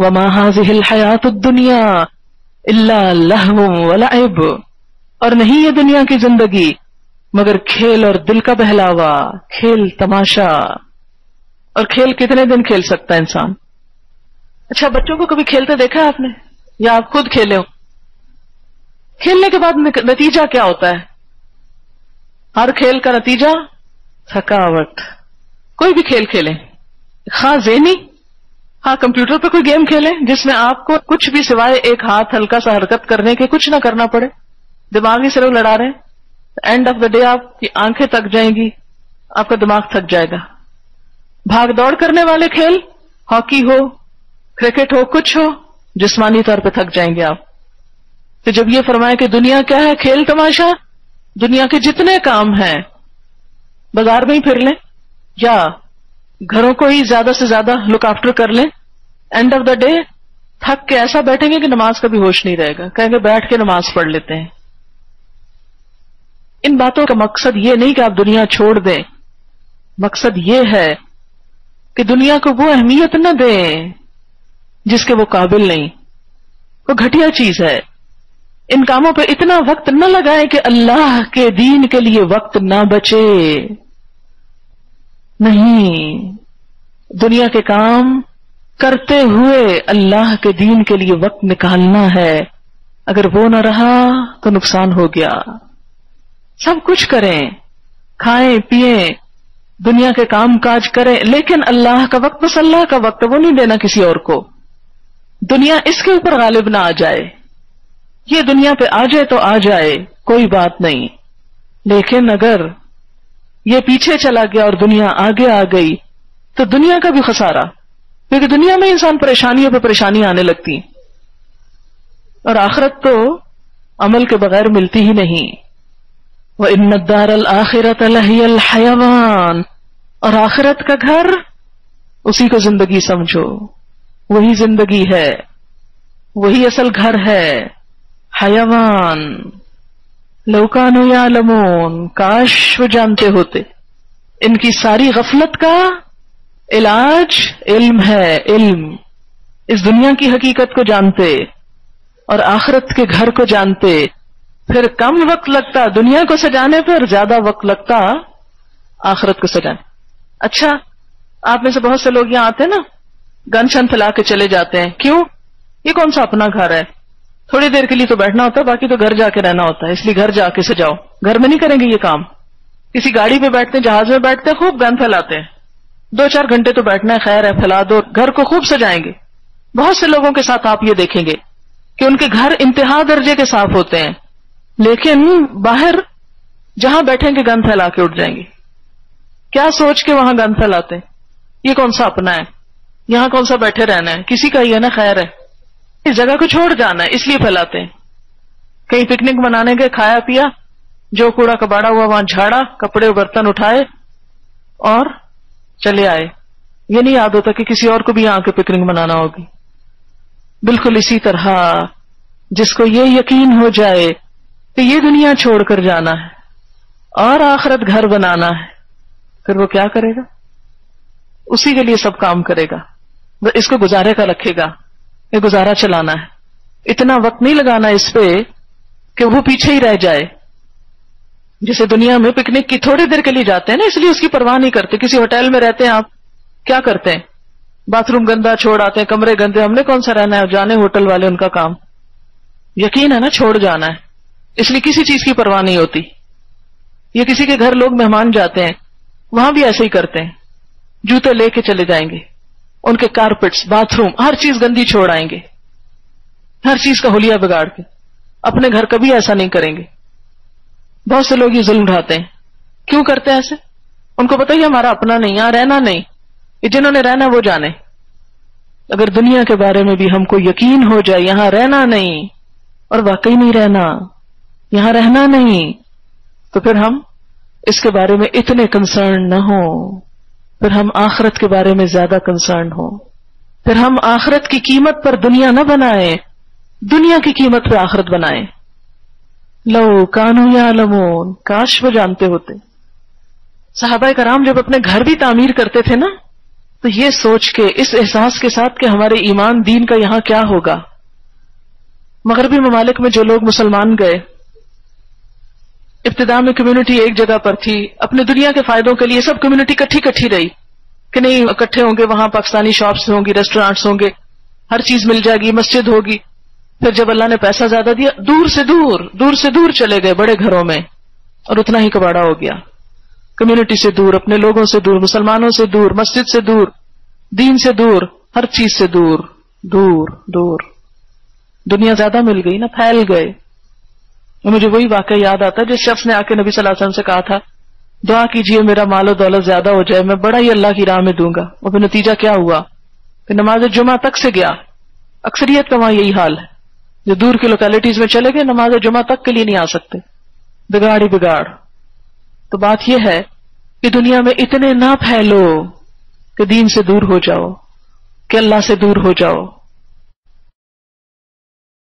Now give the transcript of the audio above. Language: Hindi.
वमा हाजिल हयात और नहीं ये दुनिया की ज़िंदगी, मगर खेल और दिल का बहलावा, खेल तमाशा। और खेल कितने दिन खेल सकता है इंसान? अच्छा बच्चों को कभी खेलते देखा है आपने? या आप खुद खेले हो? खेलने के बाद नतीजा क्या होता है? हर खेल का नतीजा थकावट। कोई भी खेल खेलें। खास जेनी हाँ कंप्यूटर पे कोई गेम खेलें, जिसमें आपको कुछ भी सिवाय एक हाथ हल्का सा हरकत करने के कुछ ना करना पड़े। दिमाग ही सिर्फ़ लड़ा रहे एंड ऑफ़ द डे आपकी आँखें थक जाएँगी, आपका दिमाग थक जाएगा। भाग दौड़ करने वाले खेल, हॉकी हो क्रिकेट हो, कुछ हो, जिस्मानी तौर पर थक जाएँगे आप। तो जब ये फरमाए कि दुनिया क्या है, खेल तमाशा, दुनिया के जितने काम हैं, बाज़ार में ही फिर लें। या घरों को ही ज़्यादा से ज़्यादा लुक आफ्टर कर लें। एंड ऑफ़ द डे थक के ऐसा बैठेंगे कि नमाज़ का भी होश नहीं रहेगा। कहेंगे बैठ के नमाज़ पढ़ लेते हैं। इन बातों का मकसद ये नहीं कि आप दुनिया छोड़ दें। मकसद ये है कि दुनिया को वो अहमियत न दें जिसके वो काबिल नहीं। वो घटिया चीज़ है। इन कामों पे इतना वक्त न लगाए कि अल्लाह के दीन के लिए वक्त ना बचे। नहीं। दुनिया के काम करते हुए अल्लाह के दीन के लिए वक्त निकालना है। अगर वो ना रहा तो नुकसान हो गया। सब कुछ करें, खाएँ, पिए, दुनिया के काम काज करें, लेकिन अल्लाह का वक्त, बस अल्लाह का वक्त, वो नहीं देना किसी और को। दुनिया इसके ऊपर गालिब ना आ जाए। ये दुनिया पे आ जाए तो आ जाए, कोई बात नहीं। लेकिन अगर ये पीछे चला गया और दुनिया आगे आ गई तो दुनिया का भी खसारा। क्योंकि दुनिया में इंसान परेशानियों पर परेशानी आने लगती है। और आखिरत तो अमल के बगैर मिलती ही नहीं। वह इन्नदार आखिरत हयावान। और आखिरत का घर, उसी को ज़िंदगी समझो। वही ज़िंदगी है। वही असल घर है। हयावान। लौकानो या लमोन काश वो जानते होते। इनकी सारी गफलत का इलाज इल्म है, इल्म। इस दुनिया की हकीकत को जानते और आखरत के घर को जानते। फिर कम वक्त लगता दुनिया को सजाने पर, ज़्यादा वक्त लगता आखरत को सजाने। अच्छा आप में से बहुत से लोग यहाँ आते हैं ना गन शन फैला के चले जाते हैं। क्यों? ये कौन सा अपना घर है? थोड़ी देर के लिए तो बैठना होता है बाकी तो घर जाके रहना होता है, इसलिए घर जाके सजाओ। घर में नहीं करेंगे ये काम। किसी गाड़ी पे बैठते जहाज़ में बैठते खूब गन फैलाते हैं। दो चार घंटे तो बैठना है, खैर है, फैला दो, घर को खूब सजाएँगे। बहुत से लोगों के साथ आप ये देखेंगे कि उनके घर इंतहा दर्जे के साफ़ होते हैं। लेकिन बाहर, जहाँ बैठेंगे गन फैला के उठ जाएँगे। क्या सोच के वहाँ गन फैलाते हैं? ये कौन सा अपना है? यहाँ कौन सा बैठे रहना है? किसी का ही है ना, खैर है। इस जगह को छोड़ जाना है, इसलिए फैलाते हैं। कहीं पिकनिक मनाने गए खाया पिया जो कूड़ा कबाड़ा हुआ, वहाँ झाड़ा कपड़े बर्तन उठाए, और चले आए। ये नहीं याद होता कि किसी और को भी यहाँ के पिकनिक मनाना होगी। बिल्कुल इसी तरह, जिसको ये यकीन हो जाए कि ये दुनिया छोड़कर जाना है और आखरत घर बनाना है, फिर वो क्या करेगा? उसी के लिए सब काम करेगा। वो इसको गुजारे का रखेगा, ये गुजारा चलाना है। इतना वक्त नहीं लगाना इस पे कि वो पीछे ही रह जाए। जैसे दुनिया में पिकनिक की थोड़ी देर के लिए जाते हैं ना, इसलिए उसकी परवाह नहीं करते। किसी होटल में रहते हैं आप, क्या करते हैं? बाथरूम गंदा छोड़ आते हैं, कमरे गंदे, हमने कौन सा रहना है? जाने होटल वाले, उनका काम। यकीन है ना, छोड़ जाना है। इसलिए किसी चीज़ की परवाह नहीं होती। ये किसी के घर लोग, मेहमान जाते हैं, वहाँ भी ऐसे ही करते हैं। जूते लेके चले जाएँगे। उनके कारपेट्स बाथरूम हर चीज़ गंदी छोड़ आएँगे। हर चीज़ का होलिया बिगाड़ के। अपने घर कभी ऐसा नहीं करेंगे। बहुत से लोग ये जुल्म उठाते हैं। क्यों करते हैं ऐसे? उनको पता ही हमारा अपना नहीं, यहाँ रहना नहीं। जिन्होंने रहना वो जाने। अगर दुनिया के बारे में भी हमको यकीन हो जाए, यहाँ रहना नहीं और वाकई नहीं रहना, यहाँ रहना नहीं तो फिर हम इसके बारे में इतने कंसर्न न हो। फिर हम आखरत के बारे में ज़्यादा कंसर्न हो। फिर हम आखरत की कीमत पर दुनिया न बनाए, दुनिया की कीमत पर आखरत बनाए। लो कानू या लमोन, काश वो जानते होते। साहबा कराम जब अपने घर भी तामीर करते थे ना तो ये सोच के, इस एहसास के साथ कि हमारे ईमान दीन का यहाँ क्या होगा। मगरबी ममालिक में जो लोग मुसलमान गए, इब्तदा में कम्युनिटी एक जगह पर थी, अपने दुनिया के फायदों के लिए सब कम्युनिटी कट्ठी कट्ठी रही। कि नहीं, इकट्ठे होंगे वहाँ, पाकिस्तानी शॉप्स होंगी रेस्टोरेंट्स होंगे, हर चीज़ मिल जाएगी, मस्जिद होगी। फिर जब अल्लाह ने पैसा ज़्यादा दिया, दूर से दूर दूर से दूर चले गए बड़े घरों में, और उतना ही कबाड़ा हो गया। कम्युनिटी से दूर, अपने लोगों से दूर, मुसलमानों से दूर, मस्जिद से दूर, दीन से दूर, हर चीज़ से दूर दूर दूर। दुनिया ज़्यादा मिल गई ना, फैल गए। मुझे वही वाक्य याद आता जिस शख्स ने आके नबी सल्लल्लाहु से कहा था, दुआ कीजिए मेरा मालो दौलत ज़्यादा हो जाए, मैं बड़ा ही अल्लाह की राह में दूँगा। और फिर नतीजा क्या हुआ? फिर नमाज़ जुमा तक से गया। अक्सरियत का वहाँ यही हाल है। जो दूर की लोकेलिटीज में चले गए, नमाज़ जुमा तक के लिए नहीं आ सकते। बिगाड़ ही बिगाड़। तो बात यह है कि दुनिया में इतने ना फैलो कि दीन से दूर हो जाओ, कि अल्लाह से दूर हो जाओ।